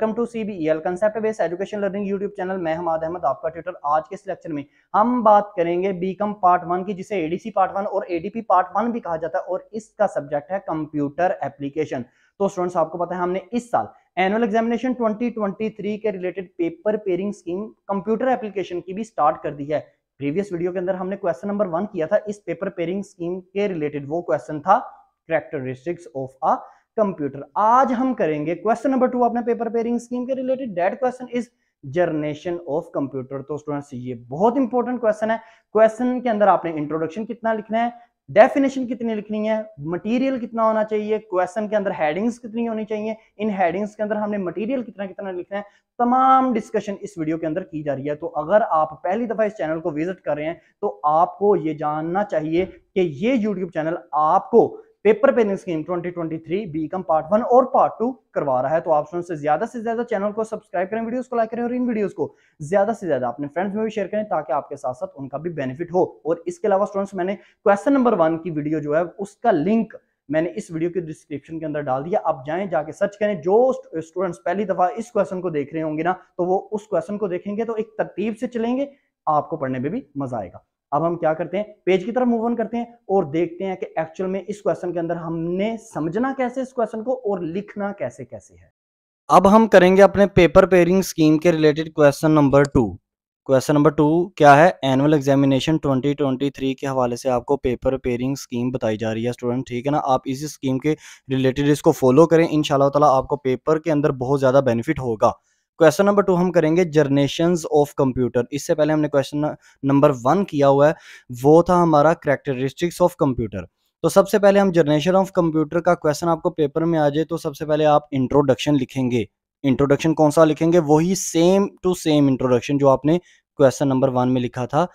Welcome to CBEL concept based education learning YouTube channel मैं हमाद अहमद, आपका tutor आज के इस लेक्चर में। हम बात करेंगे बीकम पार्ट वन की, जिसे एडीसी पार्ट वन और एडीपी पार्ट वन भी कहा जाता है और इसका सब्जेक्ट है कंप्यूटर एप्लीकेशन तो स्टूडेंट्स आपको पता है हमने इस साल एनुअल एग्जामिनेशन 2023 के related paper pairing scheme computer application की भी स्टार्ट कर दी है। प्रीवियस वीडियो के अंदर हमने क्वेश्चन नंबर वन किया था। इस पेपर पेयरिंग स्कीम के रिलेटेड वो क्वेश्चन था। करेक्टरिस्टिक्स ऑफ़ अ कंप्यूटर आज हम करेंगे क्वेश्चन नंबर टू अपने पेपर पेयरिंग स्कीम के related that question is generation of computer तो स्टूडेंट्स ये बहुत इंपॉर्टेंट क्वेश्चन है। क्वेश्चन के अंदर आपने इंट्रोडक्शन कितना लिखना है? डेफिनेशन कितनी लिखनी है? मटेरियल कितना होना चाहिए? क्वेश्चन के अंदर हेडिंग्स कितनी होनी चाहिए? इन हेडिंग्स के अंदर हमने मटेरियल कितना कितना लिखना है? तमाम डिस्कशन इस वीडियो के अंदर की जा रही है। तो अगर आप पहली दफ़ा इस चैनल को विज़िट कर रहे हैं तो आपको ये जानना चाहिए कि ये यूट्यूब चैनल आपको paper pairing scheme 2023 BCom part one और पार्ट टू करवा रहा है। तो आप सुन से ज़्यादा से ज़्यादा चैनल को सब्सक्राइब करें वीडियोस को लाइक करें और इन वीडियोस को ज़्यादा से ज़्यादा अपने फ्रेंड्स में भी शेयर करें ताकि आपके साथ साथ उनका भी बेनिफिट हो। और इसके अलावा स्टूडेंट्स मैंने क्वेश्चन नंबर वन की वीडियो जो है, उसका लिंक मैंने इस वीडियो के डिस्क्रिप्शन के अंदर डाल दिया। आप जाएँ, जाके सर्च करें, जो स्टूडेंट्स पहली दफ़ा इस क्वेश्चन को देख रहे होंगे ना तो वो उस क्वेश्चन को देखेंगे तो एक तरतीब से चलेंगे, आपको पढ़ने में भी मज़ा आएगा। अब हम क्या करते हैं? पेज की तरफ़ मूव ऑन करते हैं और देखते हैं कि एक्चुअल में इस क्वेश्चन के अंदर हमने समझना कैसे इस क्वेश्चन को और लिखना कैसे कैसे है। अब हम करेंगे अपने पेपर पेयरिंग स्कीम के related question number two question number two क्या है? एनुअल एग्जामिनेशन 2023 के हवाले से आपको पेपर पेयरिंग स्कीम बताई जा रही है स्टूडेंट ठीक है ना? आप इसी स्कीम के रिलेटेड इसको फॉलो करें। इन ताला आपको पेपर के अंदर बहुत ज़्यादा बेनिफिट होगा। क्वेश्चन नंबर टू हम करेंगे जर्नेशन ऑफ़ कंप्यूटर इससे पहले हमने क्वेश्चन नंबर वन किया हुआ है, वो था हमारा करेक्टरिस्टिक्स ऑफ़ कंप्यूटर तो सबसे पहले हम जर्नेशन ऑफ़ कंप्यूटर का क्वेश्चन आपको पेपर में आ जाए तो सबसे पहले आप इंट्रोडक्शन लिखेंगे. इंट्रोडक्शन कौन सा लिखेंगे? वही सेम टू सेम इंट्रोडक्शन जो आपने क्वेश्चन नंबर वन में लिखा था.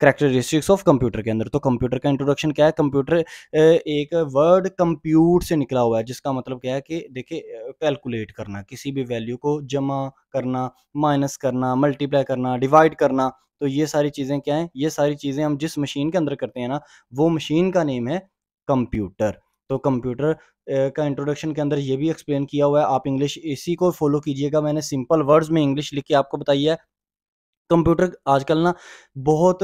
करेक्टरिस्टिक्स ऑफ़ कंप्यूटर के अंदर। तो कंप्यूटर का इंट्रोडक्शन क्या है? कंप्यूटर एक वर्ड कंप्यूट से निकला हुआ है, जिसका मतलब क्या है कि देखिए कैलकुलेट करना, किसी भी वैल्यू को जमा करना माइनस करना मल्टीप्लाई करना डिवाइड करना तो ये सारी चीज़ें क्या हैं? ये सारी चीज़ें हम जिस मशीन के अंदर करते हैं ना, वो मशीन का नेम है कंप्यूटर तो कंप्यूटर का इंट्रोडक्शन के अंदर ये भी एक्सप्लेन किया हुआ है। आप इंग्लिश इसी को फॉलो कीजिएगा। मैंने सिंपल वर्ड्स में इंग्लिश लिख के आपको बताई है। कंप्यूटर आजकल ना बहुत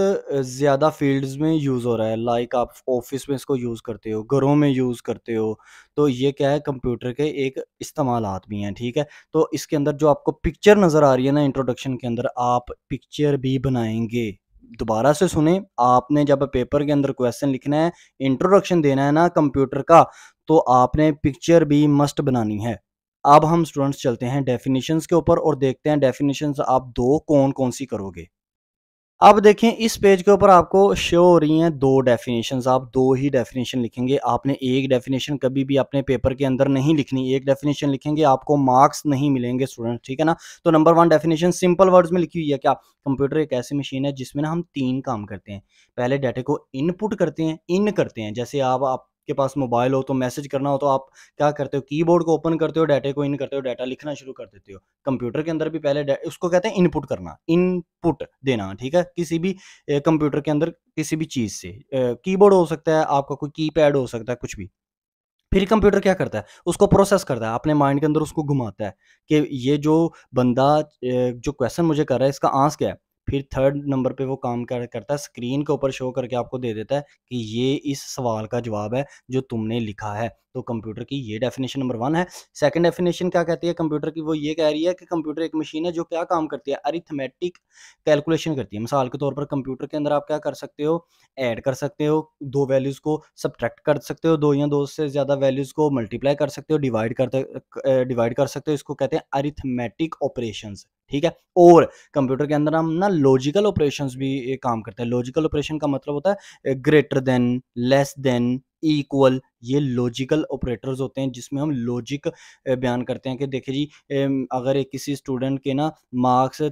ज़्यादा फील्ड्स में यूज़ हो रहा है। लाइक आप ऑफ़िस में इसको यूज़ करते हो, घरों में यूज़ करते हो तो ये क्या है, कंप्यूटर के एक इस्तेमालात भी हैं, ठीक है? तो इसके अंदर जो आपको पिक्चर नज़र आ रही है ना इंट्रोडक्शन के अंदर, आप पिक्चर भी बनाएँगे। दोबारा से सुने, आपने जब पेपर के अंदर क्वेश्चन लिखना है, इंट्रोडक्शन देना है ना कंप्यूटर का तो आपने पिक्चर भी मस्ट बनानी है। अब हम स्टूडेंट्स चलते हैं डेफिनेशंस के ऊपर और देखते हैं डेफिनेशंस आप दो कौन कौन सी करोगे। अब देखें, इस पेज के ऊपर आपको शो हो रही हैं दो डेफिनेशंस आप दो ही डेफिनेशन लिखेंगे। आपने एक डेफिनेशन कभी भी अपने पेपर के अंदर नहीं लिखनी, एक डेफिनेशन लिखेंगे, आपको मार्क्स नहीं मिलेंगे स्टूडेंट ठीक है ना? तो number one definition simple words में लिखी हुई है क्या? कंप्यूटर एक ऐसी मशीन है जिसमें ना हम तीन काम करते हैं। पहले डाटे को इनपुट करते हैं इन करते हैं। जैसे आप आप के पास मोबाइल हो तो मैसेज करना हो तो आप क्या करते हो? कीबोर्ड को ओपन करते हो, डाटे को इन करते हो, डाटा लिखना शुरू कर देते हो। कंप्यूटर के अंदर भी पहले उसको कहते हैं इनपुट करना, इनपुट देना, ठीक है? किसी भी कंप्यूटर के अंदर किसी भी चीज़ से कीबोर्ड हो सकता है, आपका कोई कीपैड हो सकता है, कुछ भी। फिर कंप्यूटर क्या करता है? उसको प्रोसेस करता है, अपने माइंड के अंदर उसको घुमाता है कि ये जो बंदा जो क्वेश्चन मुझे कर रहा है, इसका आंस क्या है? फिर थर्ड नंबर पे वो काम कर, करता है स्क्रीन के ऊपर शो करके आपको दे देता है कि ये इस सवाल का जवाब है जो तुमने लिखा है। तो कंप्यूटर की ये डेफिनेशन नंबर वन है। सेकंड डेफिनेशन क्या कहती है कंप्यूटर की? वो ये कह रही है कि कंप्यूटर एक मशीन है जो क्या काम करती है? अरिथमेटिक कैलकुलेशन करती है। मिसाल के तौर पर कंप्यूटर के अंदर आप क्या कर सकते हो? ऐड कर सकते हो। दो वैल्यूज़ को सब्ट्रैक्ट कर सकते हो। दो या दो से ज़्यादा वैल्यूज़ को मल्टीप्लाई कर सकते हो। डिवाइड कर डिवाइड कर सकते हो। इसको कहते हैं अरिथमेटिक ऑपरेशन ठीक है? और कंप्यूटर के अंदर हम ना लॉजिकल ऑपरेशंस भी काम करते हैं। लॉजिकल ऑपरेशन का मतलब होता है greater than less than equal ये लॉजिकल ऑपरेटर्स होते हैं, जिसमें हम लॉजिक बयान करते हैं कि देखिए जी अगर एक किसी स्टूडेंट के ना मार्क्स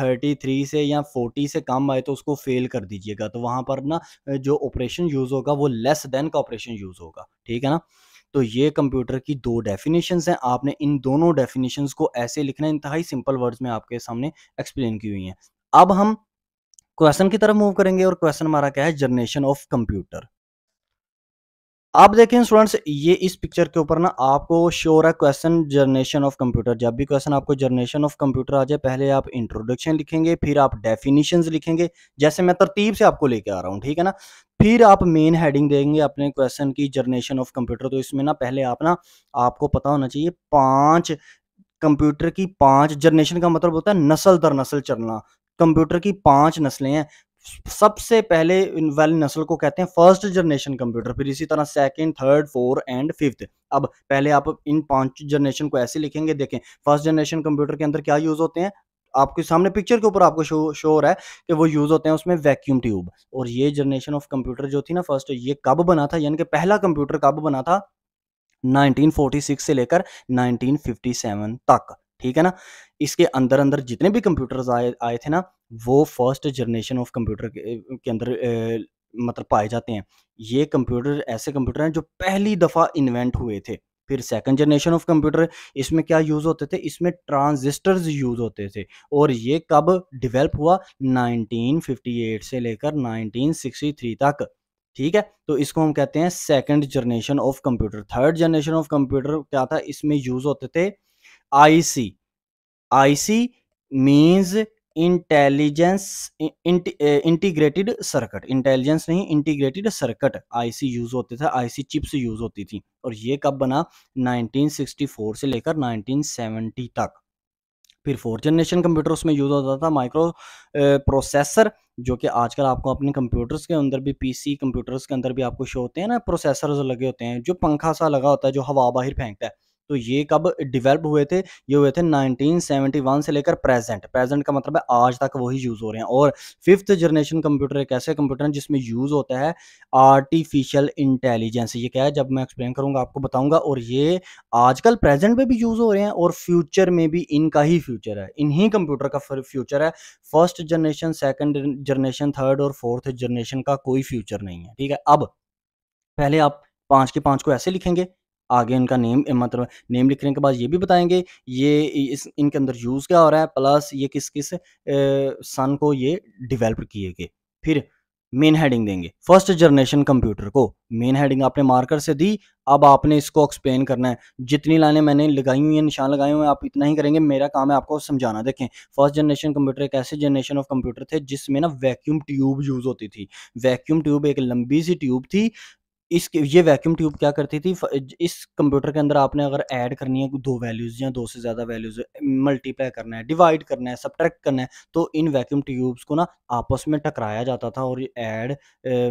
थर्टी थ्री से या फोर्टी से कम आए तो उसको फेल कर दीजिएगा। तो वहाँ पर ना जो ऑपरेशन यूज़ होगा वो लेस देन का ऑपरेशन यूज़ होगा। ठीक है ना? तो ये कंप्यूटर की दो डेफिनेशंस हैं। आपने इन दोनों डेफिनेशंस को ऐसे लिखना इंतहाई सिंपल वर्ड्स में आपके सामने एक्सप्लेन की हुई हैं। अब हम क्वेश्चन की तरफ़ मूव करेंगे और क्वेश्चन हमारा क्या है? जनरेशन ऑफ़ कंप्यूटर आप देखें स्टूडेंट्स ये इस पिक्चर के ऊपर ना आपको शोर है क्वेश्चन जनरेशन ऑफ़ कंप्यूटर जब भी क्वेश्चन आपको जनरेशन ऑफ़ कंप्यूटर आ जाए, पहले आप इंट्रोडक्शन लिखेंगे, फिर आप डेफिनेशंस लिखेंगे, जैसे मैं तरतीब से आपको लेके आ रहा हूँ, ठीक है ना? फिर आप मेन हेडिंग देंगे अपने क्वेश्चन की जनरेशन ऑफ़ कंप्यूटर तो इसमें ना पहले आप ना, आपको पता होना चाहिए, पाँच कंप्यूटर की पाँच जनरेशन का मतलब होता है नस्ल दर नस्ल चलना। कंप्यूटर की पाँच नस्लें हैं सबसे पहले इन वाली नस्ल को कहते हैं फ़र्स्ट जनरेशन कंप्यूटर फिर इसी तरह second third four and fifth अब पहले आप इन पाँच जनरेशन को ऐसे लिखेंगे, देखें फ़र्स्ट जनरेशन कंप्यूटर के अंदर क्या यूज़ होते हैं? आपके सामने पिक्चर के ऊपर आपको शो शो हो रहा है कि वो यूज़ होते हैं उसमें वैक्यूम ट्यूब और ये जनरेशन ऑफ़ कंप्यूटर जो थी ना फ़र्स्ट ये कब बना था? यानी कि पहला कंप्यूटर कब बना था? 1946 से लेकर 1957 तक। ठीक है ना? इसके अंदर अंदर जितने भी कंप्यूटर्स आए आए थे ना वो फ़र्स्ट जनरेशन ऑफ़ कंप्यूटर के, अंदर ए, मतलब पाए जाते हैं। ये कंप्यूटर ऐसे कंप्यूटर हैं जो पहली दफ़ा इन्वेंट हुए थे। फिर सेकंड जनरेशन ऑफ़ कंप्यूटर इसमें क्या यूज़ होते थे? इसमें ट्रांजिस्टर्स यूज़ होते थे। और ये कब डिवेल्प हुआ? 1958 से लेकर 1963 तक। ठीक है? तो इसको हम कहते हैं second generation of computer third generation of computer क्या था? इसमें यूज़ होते थे IC IC means intelligence integrated circuit intelligence नहीं इंटीग्रेटेड सर्किट आईसी यूज़ होते थे आईसी चिप्स यूज़ होती थी। और ये कब बना? 1964 से लेकर 1970 तक। फिर फोर्थ जनरेशन कंप्यूटर उसमें यूज़ होता था माइक्रो प्रोसेसर जो कि आजकल आपको अपने कंप्यूटर्स के अंदर भी पीसी कंप्यूटर्स के अंदर भी आपको शो होते हैं ना प्रोसेसर लगे होते हैं, जो पंखा सा लगा होता है, जो हवा बाहर फेंकता है। तो ये कब डिवेल्प हुए थे? ये हुए थे 1971 से लेकर प्रेजेंट प्रेजेंट का मतलब है आज तक वही यूज़ हो रहे हैं। और फिफ्थ जनरेशन कंप्यूटर एक ऐसे कंप्यूटर हैं जिसमें यूज़ होता है आर्टिफिशियल इंटेलिजेंस ये क्या है? जब मैं एक्सप्लेन करूँगा, आपको बताऊँगा। और ये आजकल प्रेजेंट में भी यूज़ हो रहे हैं और फ्यूचर में भी इनका ही फ्यूचर है। इन्हीं कंप्यूटर का फ्यूचर है। First generation second generation third और फोर्थ जनरेशन का कोई फ्यूचर नहीं है। ठीक है? अब पहले आप पाँच के पाँच को ऐसे लिखेंगे। आगे इनका नेम मतलब नेम लिखने के बाद ये भी बताएँगे, ये इस, इनके अंदर यूज़ क्या हो रहा है प्लस ये किस किस सन को ये डिवेल्प किए गए। फिर मेन हेडिंग देंगे। फ़र्स्ट जनरेशन कंप्यूटर को मेन हेडिंग आपने मार्कर से दी, अब आपने इसको एक्सप्लेन करना है। जितनी लाइनें मैंने लगाई हुई हैं, निशान लगाए हुए हैं, आप इतना ही करेंगे, मेरा काम है आपको समझाना। देखें फ़र्स्ट जनरेशन कंप्यूटर एक ऐसे जनरेशन ऑफ़ कंप्यूटर थे जिसमें ना वैक्यूम ट्यूब यूज़ होती थी। वैक्यूम ट्यूब एक लंबी सी ट्यूब थी इस ये वैक्यूम ट्यूब क्या करती थी? इस कंप्यूटर के अंदर आपने अगर ऐड करनी है दो वैल्यूज़ या दो से ज़्यादा वैल्यूज़ मल्टीप्लाई करना है डिवाइड करना है सब्ट्रैक्ट करना है तो इन वैक्यूम ट्यूब्स को ना आपस में टकराया जाता था और ऐड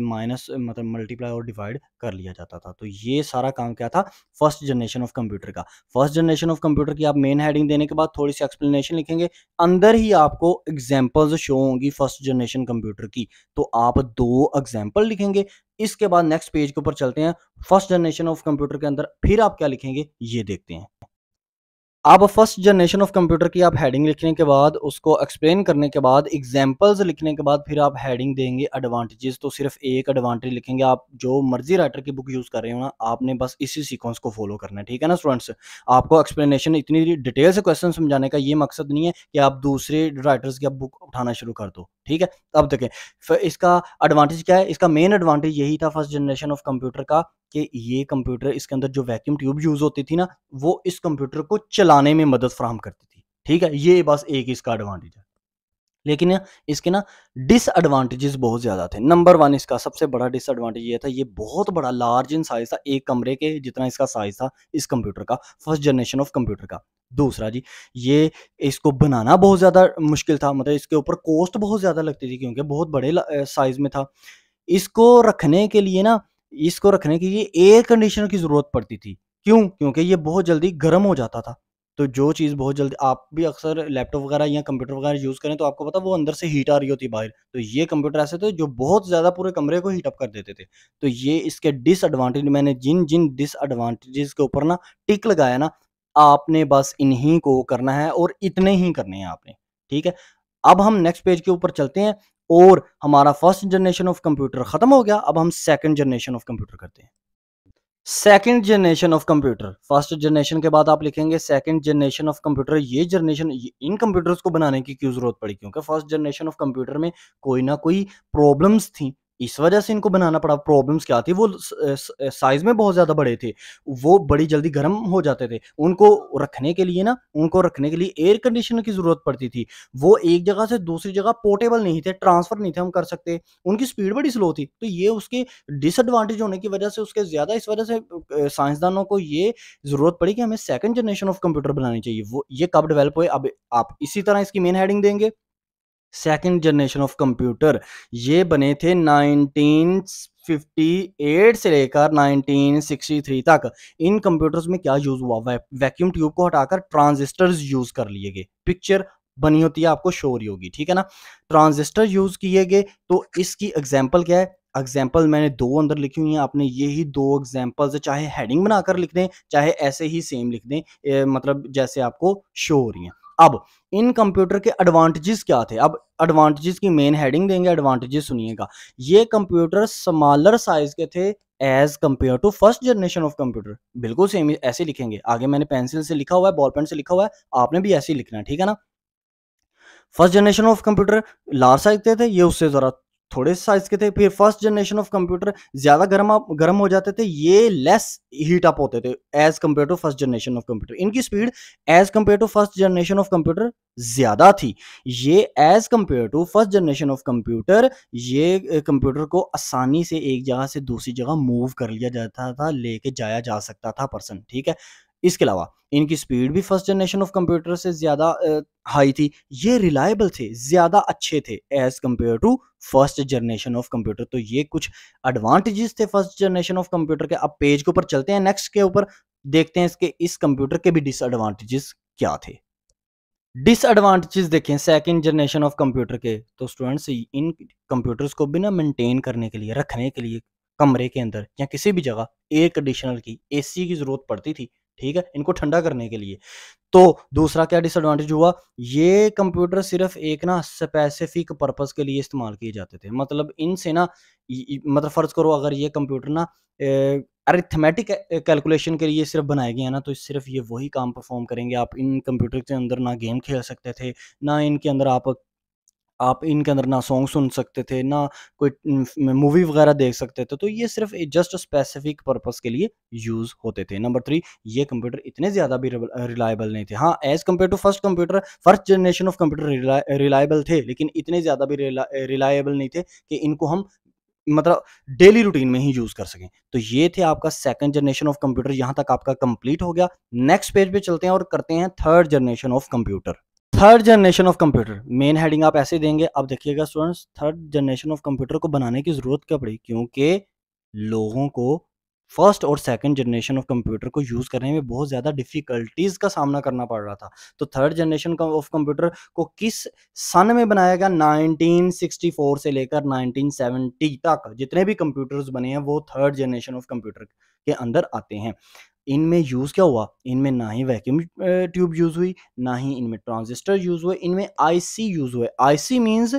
माइनस मतलब मल्टीप्लाई और डिवाइड कर लिया जाता था। तो ये सारा काम क्या था? फ़र्स्ट जनरेशन ऑफ़ कंप्यूटर का। फ़र्स्ट जनरेशन ऑफ़ कंप्यूटर की आप मेन हेडिंग देने के बाद थोड़ी सी एक्सप्लेनेशन लिखेंगे। अंदर ही आपको एग्जाम्पल्स शो होंगी फ़र्स्ट जनरेशन कंप्यूटर की। तो आप दो एग्ज़ाम्पल लिखेंगे इसके बाद नेक्स्ट पेज के ऊपर चलते हैं फ़र्स्ट जनरेशन ऑफ़ कंप्यूटर के अंदर, फिर आप क्या लिखेंगे? ये देखते हैं। अब फ़र्स्ट जनरेशन ऑफ़ कंप्यूटर की आप हेडिंग लिखने के बाद, उसको एक्सप्लेन करने के बाद एग्जांपल्स लिखने के बाद फिर आप हेडिंग देंगे एडवांटेजेस तो सिर्फ़ एक एडवांटेज लिखेंगे आप, जो मर्ज़ी राइटर की बुक यूज़ कर रहे हो ना, आपने बस इसी सीक्वेंस को फॉलो करना है, ठीक है ना स्टूडेंट्स आपको एक्सप्लेनेशन इतनी डिटेल से क्वेश्चन समझाने का ये मकसद नहीं है कि आप दूसरे राइटर्स की बुक उठाना शुरू कर दो। ठीक है? अब देखें इसका एडवांटेज क्या है? इसका मेन एडवांटेज यही था फ़र्स्ट जनरेशन ऑफ़ कंप्यूटर का कि ये कंप्यूटर इसके अंदर जो वैक्यूम ट्यूब यूज़ होती थी ना, वो इस कंप्यूटर को चलाने में मदद फ्राहम करती थी। ठीक है? ये बस एक इसका एडवांटेज है। लेकिन इसके ना डिसएडवांटेजेस बहुत ज़्यादा थे। नंबर वन इसका सबसे बड़ा डिसएडवांटेज ये था, ये बहुत बड़ा लार्ज इन साइज़ था, एक कमरे के जितना इसका साइज़ था इस कंप्यूटर का फ़र्स्ट जनरेशन ऑफ़ कंप्यूटर का। दूसरा जी, ये इसको बनाना बहुत ज़्यादा मुश्किल था मतलब इसके ऊपर कॉस्ट बहुत ज़्यादा लगती थी क्योंकि बहुत बड़े साइज़ में था। इसको रखने के लिए ना, इसको रखने के लिए एयर कंडीशनर की ज़रूरत पड़ती थी। क्यों? क्योंकि ये बहुत जल्दी गर्म हो जाता था। तो जो चीज़ बहुत जल्दी, आप भी अक्सर लैपटॉप वगैरह या कंप्यूटर वगैरह यूज़ करें तो आपको पता वो अंदर से हीट आ रही होती बाहर। तो ये कंप्यूटर ऐसे थे जो बहुत ज़्यादा पूरे कमरे को हीटअप कर देते थे। तो ये इसके डिसएडवांटेज मैंने जिन जिन डिसएडवांटेजेस के ऊपर ना टिक लगाया ना आपने बस इन्हीं को करना है और इतने ही करने हैं आपने, ठीक है? अब हम नेक्स्ट पेज के ऊपर चलते हैं और हमारा फ़र्स्ट जनरेशन ऑफ़ कंप्यूटर खत्म हो गया, अब हम सेकंड जनरेशन ऑफ़ कंप्यूटर करते हैं। Second generation of computer first generation के बाद आप लिखेंगे सेकंड जनरेशन ऑफ़ कंप्यूटर ये जनरेशन इन कंप्यूटर्स को बनाने की क्यों ज़रूरत पड़ी? क्योंकि फ़र्स्ट जनरेशन ऑफ़ कंप्यूटर में कोई ना कोई प्रॉब्लम्स थी। इस वजह से इनको बनाना पड़ा। प्रॉब्लम्स क्या थी? वो साइज़ में बहुत ज़्यादा बड़े थे। वो बड़ी जल्दी गर्म हो जाते थे। उनको रखने के लिए ना, उनको रखने के लिए एयर कंडीशनर की ज़रूरत पड़ती थी। वो एक जगह से दूसरी जगह पोर्टेबल नहीं थे ट्रांसफ़र नहीं थे हम कर सकते। उनकी स्पीड बड़ी स्लो थी। तो ये उसके डिसएडवांटेज होने की वजह से, उसके ज़्यादा इस वजह से साइंसदानों को ये ज़रूरत पड़ी कि हमें सेकंड जनरेशन ऑफ़ कंप्यूटर बनानी चाहिए। वो, ये कब डेवलप हुए? अब आप इसी तरह इसकी मेन हेडिंग देंगे। Second generation of computer. ये बने थे 1958 से लेकर 1963 तक। इन कंप्यूटर्स में क्या यूज़ हुआ? वैक्यूम ट्यूब को हटाकर ट्रांजिस्टर्स यूज़ कर लिए गए। पिक्चर बनी होती है, आपको शो रही होगी, ठीक है ना? ट्रांजिस्टर यूज़ किए गए तो इसकी एग्जांपल क्या है? एग्ज़ाम्पल मैंने दो अंदर लिखी हुई हैं, आपने यही दो एग्जाम्पल्स चाहे हेडिंग बनाकर लिख दें, चाहे ऐसे ही सेम लिख दें मतलब जैसे आपको शो हो रही हैं। अब, इन कंप्यूटर के एडवांटेजेस क्या थे? अब एडवांटेजेस की मेन हेडिंग देंगे एडवांटेजेस सुनिएगा। ये कंप्यूटर स्मॉलर साइज़ के थे as compare to first generation of computer बिल्कुल सेम ऐसे लिखेंगे। आगे मैंने पेंसिल से लिखा हुआ है बॉल पेन से लिखा हुआ है, आपने भी ऐसे ही लिखना है, ठीक है ना? First generation of computer large size के थे, ये उससे जरा थोड़े साइज़ के थे, फिर फ़र्स्ट जनरेशन ऑफ़ कंप्यूटर ज़्यादा गर्म गर्म हो जाते थे, ये लेस हीट अप होते थे as compare to first generation of computer इनकी speed as compare to first generation of computer ज़्यादा थी। ये as compare to first generation of computer ये कंप्यूटर को आसानी से एक जगह से दूसरी जगह मूव कर लिया जाता था, लेके जाया जा सकता था पर्सन ठीक है? इसके अलावा, इनकी स्पीड भी फ़र्स्ट जनरेशन ऑफ़ कंप्यूटर से ज़्यादा हाई थी। ये रिलायबल थे, ज़्यादा अच्छे थे as compare to first generation of computer तो ये कुछ एडवांटेजेस थे फ़र्स्ट जनरेशन ऑफ़ कंप्यूटर के। अब पेज के ऊपर चलते हैं नेक्स्ट के ऊपर देखते हैं इसके, इस कंप्यूटर के भी डिसएडवांटेजेस क्या थे। डिसएडवांटेजेस देखें सेकंड जनरेशन ऑफ़ कंप्यूटर के। तो स्टूडेंट्स इन कंप्यूटर्स को बिना मेंटेन करने के लिए, रखने के लिए, कमरे के अंदर या किसी भी जगह एयर कंडीशनर की एसी की ज़रूरत पड़ती थी। ठीक है, इनको ठंडा करने के लिए। तो दूसरा क्या डिसएडवांटेज हुआ? ये कंप्यूटर सिर्फ़ एक ना स्पेसिफिक पर्पस के लिए इस्तेमाल किए जाते थे। मतलब इनसे ना मतलब फ़र्ज़ करो अगर ये कंप्यूटर ना अरिथमेटिक कैलकुलेशन के लिए सिर्फ़ बनाए गए हैं ना तो सिर्फ़ ये वही काम परफॉर्म करेंगे। आप इन कंप्यूटर के अंदर ना गेम खेल सकते थे, ना इनके अंदर आप आप इनके अंदर ना सॉन्ग सुन सकते थे, ना कोई मूवी वगैरह देख सकते थे तो ये सिर्फ़ जस्ट स्पेसिफिक पर्पस के लिए यूज़ होते थे। नंबर थ्री ये कंप्यूटर इतने ज़्यादा भी रिलायबल नहीं थे। हाँ as compare to first computer first generation of computer reliable थे, लेकिन इतने ज़्यादा भी रिलायबल नहीं थे कि इनको हम मतलब डेली रूटीन में ही यूज़ कर सकें। तो ये थे आपका सेकंड जनरेशन ऑफ़ कंप्यूटर यहाँ तक आपका कंप्लीट हो गया। नेक्स्ट पेज पे चलते हैं और करते हैं third generation of computer third generation of computer main heading आप ऐसे देंगे। अब देखिएगा students third generation of computer को बनाने की ज़रूरत क्या पड़ी? क्योंकि लोगों को फ़र्स्ट और सेकंड जनरेशन ऑफ़ कंप्यूटर को यूज़ करने में बहुत ज़्यादा डिफ़िकल्टीज़ का सामना करना पड़ रहा था। तो थर्ड जनरेशन ऑफ़ कंप्यूटर को किस सन में बनाया गया? 1964 से लेकर 1970 तक जितने भी कंप्यूटर्स बने हैं, वो थर्ड जनरेशन ऑफ़ कंप्यूटर के अंदर आते हैं। इनमें यूज़ क्या हुआ? इनमें ना ही वैक्यूम ट्यूब यूज़ हुई, ना ही इनमें ट्रांजिस्टर यूज़ हुए, इनमें आईसी यूज़ हुए। आईसी मींस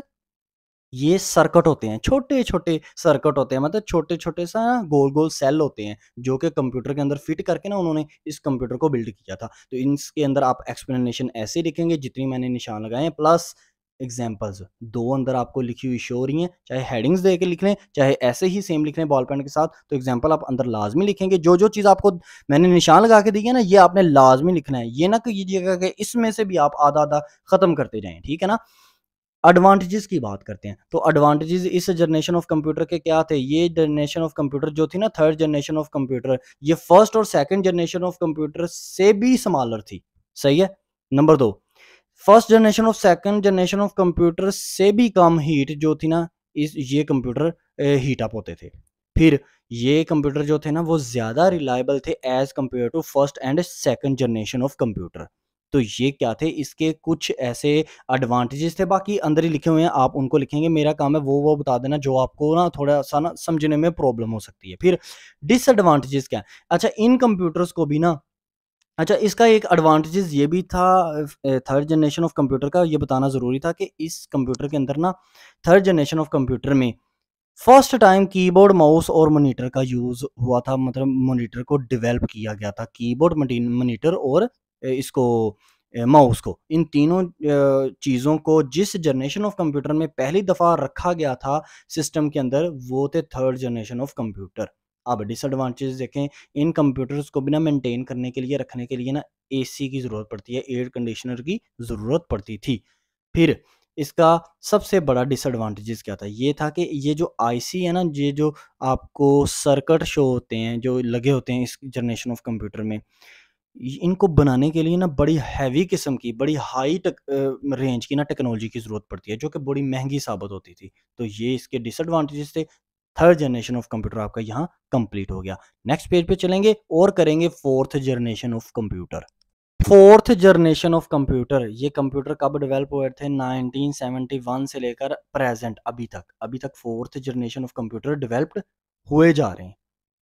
ये सर्किट होते हैं छोटे छोटे सर्किट होते हैं मतलब छोटे छोटे सा ना गोल गोल सेल होते हैं, जो कि कंप्यूटर के अंदर फिट करके ना उन्होंने इस कंप्यूटर को बिल्ड किया था। तो इसके अंदर आप एक्सप्लेनेशन ऐसे लिखेंगे जितनी मैंने निशान लगाए हैं प्लस एग्जाम्पल्स दो अंदर आपको लिखी हुई शो हो रही हैं, चाहे हेडिंग्स दे के लिख लें, चाहे ऐसे ही सेम लिख लें बॉल पेन के साथ तो एग्ज़ाम्पल आप अंदर लाजमी लिखेंगे। जो जो चीज़ आपको मैंने निशान लगा के दी है ना, ये आपने लाजमी लिखना है। ये ना कीजिएगा कि इसमें से भी आप आधा आधा ख़त्म करते जाएँ, ठीक है ना? एडवांटेजेस की बात करते हैं। तो एडवांटेजेस इस जनरेशन ऑफ़ कंप्यूटर के क्या थे? ये जनरेशन ऑफ़ कंप्यूटर जो थी ना थर्ड जनरेशन ऑफ़ कंप्यूटर ये फ़र्स्ट और सेकंड जनरेशन ऑफ़ कंप्यूटर से भी स्मॉलर थी। सही है? नंबर दो first generation of, second generation of computer से भी कम हीट जो थी ना, इस, ये कंप्यूटर हीट अप होते थे। फिर ये कंप्यूटर जो थे ना, वो ज़्यादा रिलायबल थे as compare to first and second generation of computer तो ये क्या थे? इसके कुछ ऐसे एडवांटेजेस थे, बाकी अंदर ही लिखे हुए हैं, आप उनको लिखेंगे, मेरा काम है वो वो बता देना, जो आपको ना थोड़ा सा ना समझने में प्रॉब्लम हो सकती है। फिर डिसएडवांटेजेस क्या है? अच्छा इन कंप्यूटर्स को भी ना अच्छा इसका एक एडवांटेजेस ये भी था थर्ड जनरेशन ऑफ़ कंप्यूटर का, ये बताना ज़रूरी था कि इस कंप्यूटर के अंदर ना थर्ड जनरेशन ऑफ़ कंप्यूटर में फ़र्स्ट टाइम कीबोर्ड माउस और मोनीटर का यूज़ हुआ था मतलब मोनीटर को डेवलप किया गया था कीबोर्ड मोनीटर और इसको माउस को। इन तीनों चीज़ों को जिस जनरेशन ऑफ़ कंप्यूटर में पहली दफ़ा रखा गया था सिस्टम के अंदर, वो थे थर्ड जनरेशन ऑफ़ कंप्यूटर अब डिसएडवांटेज देखें, इन कंप्यूटर्स को भी मेंटेन करने के लिए, रखने के लिए ना एसी की ज़रूरत पड़ती है एयर कंडीशनर की ज़रूरत पड़ती थी। फिर इसका सबसे बड़ा डिसएडवांटेजेस क्या था? ये था कि ये जो आईसी है ना, ये जो आपको सर्किट शो होते हैं, जो लगे होते हैं इस जनरेशन ऑफ़ कंप्यूटर में इनको बनाने के लिए ना, बड़ी हैवी किस्म की, बड़ी हाई टेक रेंज की ना टेक्नोलॉजी की ज़रूरत पड़ती है, जो कि बड़ी महँगी साबित होती थी। तो ये इसके डिसएडवांटेजेस थे थर्ड जनरेशन ऑफ़ कंप्यूटर आपका यहाँ कंप्लीट हो गया। नेक्स्ट पेज पे चलेंगे और करेंगे fourth generation of computer. Fourth generation of computer, ये कंप्यूटर कब डेवलप हुए थे? 1971 से लेकर प्रेजेंट, अभी तक। अभी तक fourth generation of computer developed हुए जा रहे हैं।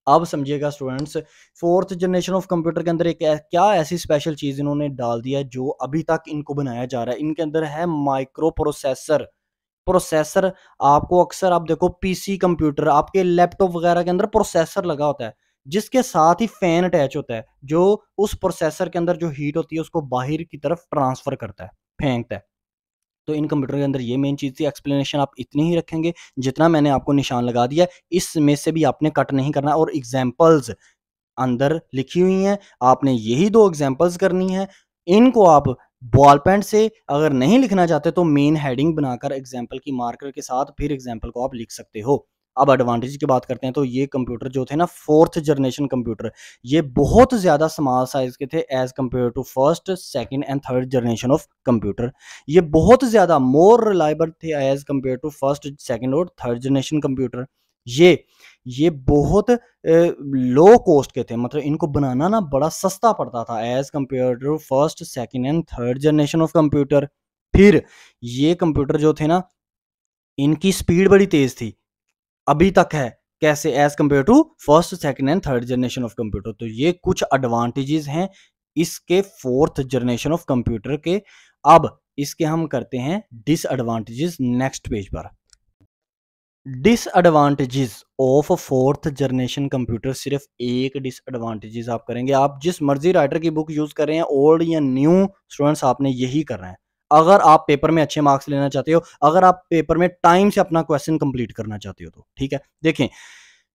अब समझिएगा students fourth generation of computer के अंदर एक क्या ऐसी स्पेशल चीज़ इन्होंने डाल दिया जो अभी तक इनको बनाया जा रहा है? इनके अंदर है माइक्रो प्रोसेसर प्रोसेसर आपको अक्सर, आप देखो पीसी कंप्यूटर आपके लैपटॉप वगैरह के अंदर प्रोसेसर लगा होता है, जिसके साथ ही फ़ैन अटैच होता है, जो उस प्रोसेसर के अंदर जो हीट होती है, उसको बाहर की तरफ़ ट्रांसफ़र करता है, फेंकता है। तो इन कंप्यूटर के अंदर ये मेन चीज़ थी एक्सप्लेनेशन आप इतनी ही रखेंगे, जितना मैंने आपको निशान लगा दिया, इसमें से भी आपने कट नहीं करना और एग्जाम्पल्स अंदर लिखी हुई हैं, आपने यही दो एग्जाम्पल्स करनी है, इनको आप बॉल पेंट से अगर नहीं लिखना चाहते तो मेन हेडिंग बनाकर एग्ज़ाम्पल की मार्कर के साथ फिर एग्ज़ाम्पल को आप लिख सकते हो। अब एडवांटेज की बात करते हैं तो ये कंप्यूटर जो थे ना फोर्थ जनरेशन कंप्यूटर ये बहुत ज़्यादा स्मॉल साइज़ के थे as compare to first second and third generation of computer ये बहुत ज़्यादा मोर रिलायबल थे as compare to first second और थर्ड जनरेशन कंप्यूटर ये ये बहुत लो कॉस्ट के थे। मतलब इनको बनाना ना बड़ा सस्ता पड़ता था as compare to first second and third generation of computer फिर ये कंप्यूटर जो थे ना, इनकी स्पीड बड़ी तेज थी। अभी तक है, कैसे? As compare to first second and third generation of computer तो ये कुछ एडवांटेजेस हैं इसके फोर्थ जनरेशन ऑफ़ कंप्यूटर के। अब इसके हम करते हैं डिसएडवांटेजेस नेक्स्ट पेज पर। Disadvantages of fourth generation computer सिर्फ़ एक डिसएडवांटेजेस आप करेंगे। आप जिस मर्ज़ी राइटर की बुक यूज़ कर रहे हैं ओल्ड या न्यू स्टूडेंट्स आपने यही करना है। अगर आप पेपर में अच्छे मार्क्स लेना चाहते हो, अगर आप पेपर में टाइम से अपना क्वेश्चन कंप्लीट करना चाहते हो तो ठीक है? देखें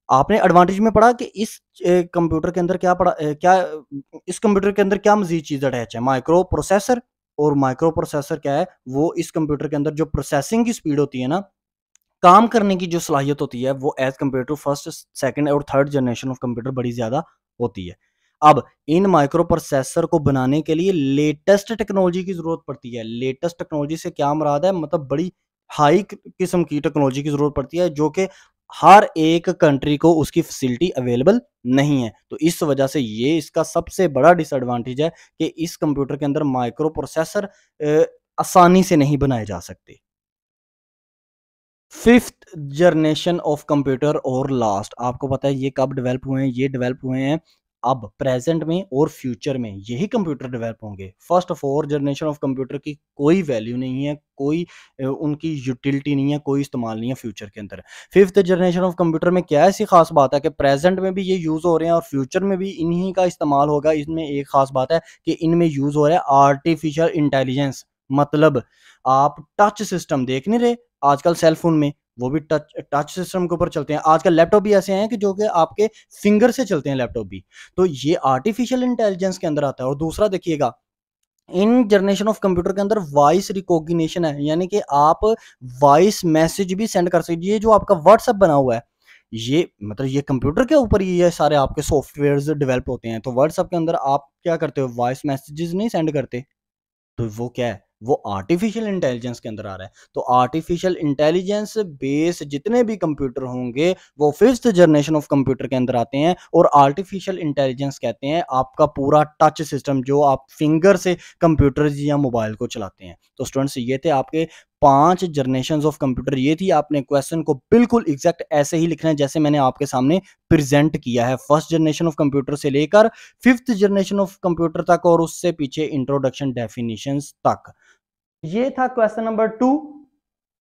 आपने एडवांटेज में पढ़ा कि इस कंप्यूटर के अंदर क्या पढ़ा क्या, इस कंप्यूटर के अंदर क्या मजीद चीज़ अटैच है माइक्रो प्रोसेसर और माइक्रो प्रोसेसर क्या है? वो इस कंप्यूटर के अंदर जो प्रोसेसिंग की स्पीड होती है ना काम करने की जो सलाहियत होती है, वो as compare to first second और थर्ड जनरेशन ऑफ़ कंप्यूटर बड़ी ज़्यादा होती है। अब इन माइक्रो प्रोसेसर को बनाने के लिए लेटेस्ट टेक्नोलॉजी की ज़रूरत पड़ती है। लेटेस्ट टेक्नोलॉजी से क्या मुराद है? मतलब बड़ी हाई किस्म की टेक्नोलॉजी की ज़रूरत पड़ती है, जो कि हर एक कंट्री को उसकी फैसिलिटी अवेलेबल नहीं है। तो इस वजह से ये इसका सबसे बड़ा डिसएडवांटेज है कि इस कंप्यूटर के अंदर माइक्रो प्रोसेसर आसानी से नहीं बनाए जा सकते। फिफ्थ जनरेशन ऑफ़ कंप्यूटर और लास्ट आपको पता है ये कब डेवलप हुए हैं? ये डेवलप हुए हैं अब प्रेजेंट में और फ्यूचर में। यही कंप्यूटर डेवलप होंगे। First four generation of computer की कोई वैल्यू नहीं है, कोई उनकी यूटिलिटी नहीं है, कोई इस्तेमाल नहीं है फ्यूचर के अंदर। फिफ्थ जनरेशन ऑफ़ कंप्यूटर में क्या ऐसी खास बात है कि प्रेजेंट में भी ये यूज़ हो रहे हैं और फ्यूचर में भी इन्हीं का इस्तेमाल होगा। इसमें एक खास बात है कि इनमें यूज़ हो रहा है आर्टिफिशियल इंटेलिजेंस मतलब आप टच सिस्टम देख नहीं रहे आजकल सेलफोन में, वो भी टच टच सिस्टम के ऊपर चलते हैं। आजकल लैपटॉप भी ऐसे हैं कि जो कि आपके फिंगर से चलते हैं लैपटॉप भी। तो ये आर्टिफिशियल इंटेलिजेंस के अंदर आता है। और दूसरा देखिएगा, इन जनरेशन ऑफ़ कंप्यूटर के अंदर वॉइस रिकॉग्निशन है। यानी कि आप वॉइस मैसेज भी सेंड कर सकते ये जो आपका व्हाट्सएप बना हुआ है, ये मतलब ये कंप्यूटर के ऊपर ये सारे आपके सॉफ्टवेयर डेवलप होते हैं। तो व्हाट्सएप के अंदर आप क्या करते हो? वॉइस मैसेजेस नहीं सेंड करते। तो वो क्या है? वो आर्टिफिशियल इंटेलिजेंस के अंदर आ रहा है। तो आर्टिफिशियल इंटेलिजेंस बेस जितने भी कंप्यूटर होंगे, वो फिफ्थ जनरेशन ऑफ़ कंप्यूटर के अंदर आते हैं और आर्टिफिशियल इंटेलिजेंस कहते हैं आपका पूरा टच सिस्टम जो आप फिंगर से कंप्यूटर या मोबाइल को चलाते हैं। तो स्टूडेंट्स ये थे आपके पाँच जनरेशन ऑफ़ कंप्यूटर ये थी आपने क्वेश्चन को बिल्कुल एग्जैक्ट ऐसे ही लिखना है जैसे मैंने आपके सामने प्रेजेंट किया है। फ़र्स्ट जनरेशन ऑफ़ कंप्यूटर से लेकर फिफ्थ जनरेशन ऑफ़ कंप्यूटर तक और उससे पीछे इंट्रोडक्शन डेफिनेशन तक। ये था question number two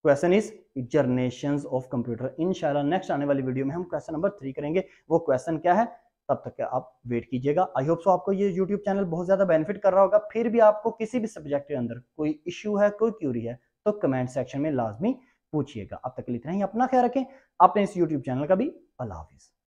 question is generation of computer इनशाला नेक्स्ट आने वाली वीडियो में हम क्वेश्चन नंबर थ्री करेंगे। वो क्वेश्चन क्या है? तब तक आप वेट कीजिएगा। आई होप सो आपको ये यूट्यूब चैनल बहुत ज़्यादा बेनिफिट कर रहा होगा। फिर भी आपको किसी भी सब्जेक्ट के अंदर कोई इश्यू है, कोई क्यूरी है तो कमेंट सेक्शन में लाजमी पूछिएगा। अब तक इतना ही। अपना ख्याल रखें। अपने इस यूट्यूब चैनल का भी। अल्लाह हाफिज़।